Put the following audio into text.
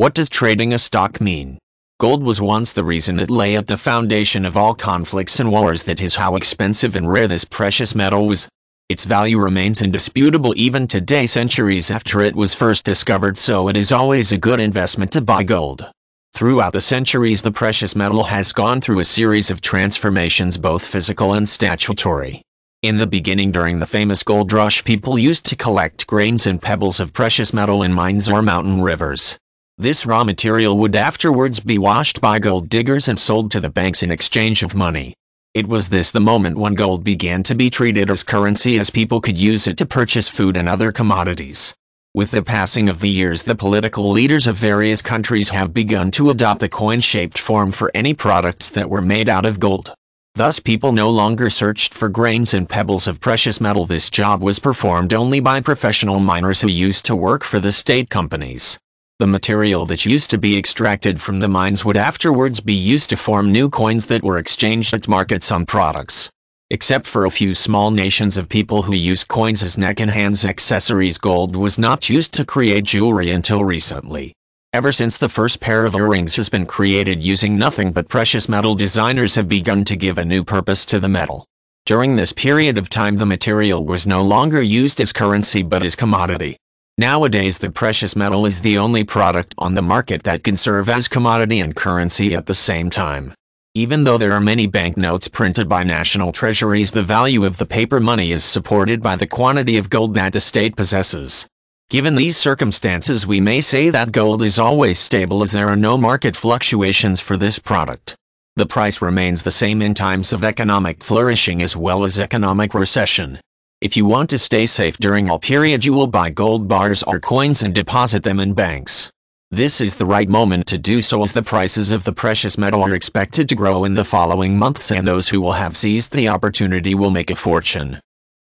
What does trading a stock mean? Gold was once the reason it lay at the foundation of all conflicts and wars that is how expensive and rare this precious metal was. Its value remains indisputable even today centuries after it was first discovered so it is always a good investment to buy gold. Throughout the centuries the precious metal has gone through a series of transformations both physical and statutory. In the beginning during the famous gold rush people used to collect grains and pebbles of precious metal in mines or mountain rivers. This raw material would afterwards be washed by gold diggers and sold to the banks in exchange of money. It was this the moment when gold began to be treated as currency as people could use it to purchase food and other commodities. With the passing of the years the political leaders of various countries have begun to adopt a coin-shaped form for any products that were made out of gold. Thus people no longer searched for grains and pebbles of precious metal this job was performed only by professional miners who used to work for the state companies. The material that used to be extracted from the mines would afterwards be used to form new coins that were exchanged at markets on products. Except for a few small nations of people who use coins as neck and hands accessories gold was not used to create jewelry until recently. Ever since the first pair of earrings has been created using nothing but precious metal designers have begun to give a new purpose to the metal. During this period of time the material was no longer used as currency but as commodity. Nowadays the precious metal is the only product on the market that can serve as commodity and currency at the same time. Even though there are many banknotes printed by national treasuries the value of the paper money is supported by the quantity of gold that the state possesses. Given these circumstances we may say that gold is always stable as there are no market fluctuations for this product. The price remains the same in times of economic flourishing as well as economic recession. If you want to stay safe during all periods you will buy gold bars or coins and deposit them in banks. This is the right moment to do so as the prices of the precious metal are expected to grow in the following months and those who will have seized the opportunity will make a fortune.